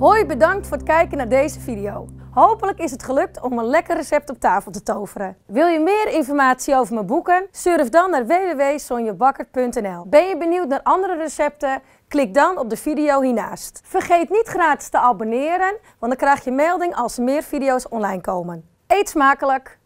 Hoi, bedankt voor het kijken naar deze video. Hopelijk is het gelukt om een lekker recept op tafel te toveren. Wil je meer informatie over mijn boeken? Surf dan naar www.sonjebakker.nl. Ben je benieuwd naar andere recepten? Klik dan op de video hiernaast. Vergeet niet gratis te abonneren, want dan krijg je melding als er meer video's online komen. Eet smakelijk!